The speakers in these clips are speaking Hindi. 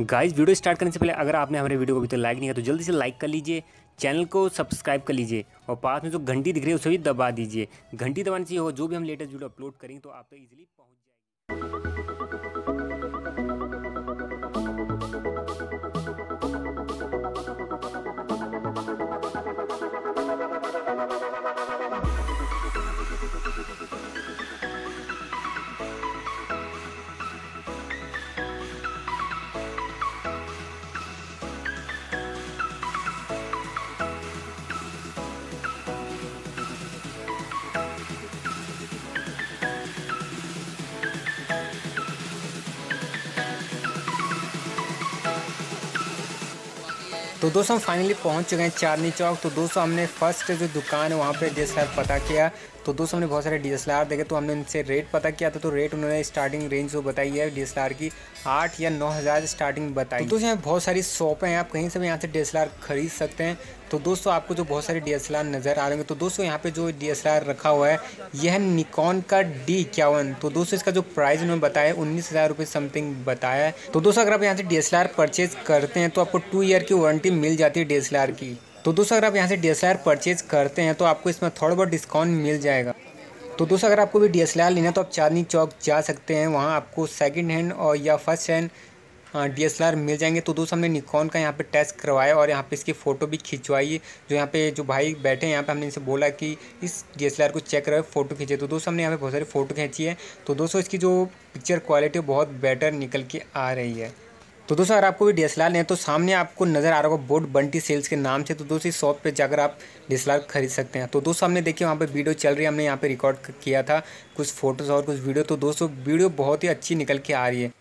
गाइस वीडियो स्टार्ट करने से पहले अगर आपने हमारे वीडियो को अभी तक लाइक नहीं किया तो जल्दी से लाइक कर लीजिए चैनल को सब्सक्राइब कर लीजिए और पास में जो घंटी दिख रही है, उसे भी दबा दीजिए। घंटी दबाने से हो, जो भी हम लेटेस्ट वीडियो अपलोड करेंगे तो आप तक ईजिली पहुँच जाएगी। तो दोस्तों, हम फाइनली पहुँच चुके हैं चांदनी चौक। तो दोस्तों, हमने फ़र्स्ट जो दुकान है, वहाँ पे डी पता किया। तो दोस्तों, हमने बहुत सारे डी एस देखे तो हमने उनसे रेट पता किया था। तो रेट उन्होंने स्टार्टिंग रेंज जो बताई है डीएसएलआर की, आठ या नौ हज़ार स्टार्टिंग बताई। तो दोस्तों, यहाँ बहुत सारी शॉप हैं, आप कहीं से भी यहाँ से डीएसएलआर खरीद सकते हैं। तो दोस्तों, आपको जो बहुत सारे DSLR नज़र आ रहे हैं तो दोस्तों, यहाँ पे जो डीएसएलआर रखा हुआ है, यह है निकॉन का डी इक्यावन। तो दोस्तों, इसका जो प्राइस उन्होंने बताया उन्नीस हज़ार रुपये समथिंग बताया है। तो दोस्तों, अगर आप यहाँ से डी परचेज करते हैं तो आपको टू ईयर की वारंटी मिल जाती है डीएसएलआर की। तो दोस्तों, अगर आप यहाँ से डी परचेज करते हैं तो आपको इसमें थोड़ा बहुत डिस्काउंट मिल जाएगा। तो दोस्तों, अगर आपको भी डीएसएलआर लेना है तो आप चांदनी चौक जा सकते हैं। वहाँ आपको सेकेंड हैंड और या फ़र्स्ट हैंड डी एस मिल जाएँगे। तो दोस्तों, हमने निकॉन का यहाँ पे टेस्ट करवाया और यहाँ पे इसकी फ़ोटो भी खिंचवाई। जो यहाँ पे जो भाई बैठे हैं, यहाँ पे हमने इनसे बोला कि इस डी एस को चेक करवाए फ़ोटो खींचे। तो दोस्तों, हमने यहाँ पे बहुत सारी फ़ोटो खींची है। तो दोस्तों, इसकी जो पिक्चर क्वालिटी बहुत बेटर निकल के आ रही है। तो दोस्तों, अगर आपको भी डी लें तो सामने आपको नज़र आ रहा होगा बोर्ड बंटी सेल्स के नाम से। तो दोस्तों, इस शॉप पे जाकर आप डीएसएलआर खरीद सकते हैं। तो दोस्तों, हमने देखिए, वहाँ पे वीडियो चल रही है। हमने यहाँ पे रिकॉर्ड किया था कुछ फ़ोटोज़ और कुछ वीडियो तो दोस्तों वीडियो बहुत ही अच्छी निकल के आ रही है।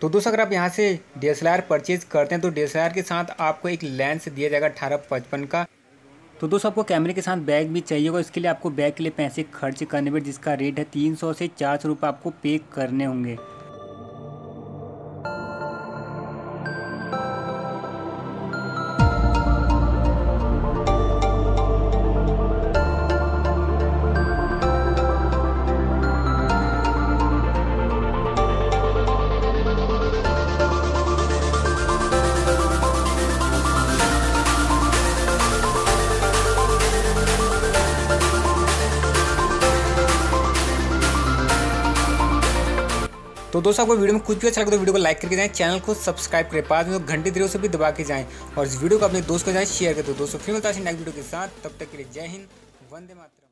तो दोस्तों, अगर आप यहाँ से डी एस परचेज़ करते हैं तो DSLR के साथ आपको एक लेंस दिया जाएगा अठारह पचपन का। तो दोस्तों, आपको कैमरे के साथ बैग भी चाहिए होगा। इसके लिए आपको बैग के लिए पैसे खर्च करने पर जिसका रेट है तीन सौ से चार सौ रुपये आपको पे करने होंगे। तो दोस्तों, आपको वीडियो में कुछ भी अच्छा लगे तो वीडियो को लाइक करके जाएँ चैनल को सब्सक्राइब करें, पास में घंटे देर से भी दबा के जाएँ और इस वीडियो को अपने दोस्त को जाएँ शेयर करें तो दोस्तों, फिर मिलता है नेक्स्ट वीडियो के साथ, तब तक के लिए जय हिंद, वंदे मातरम।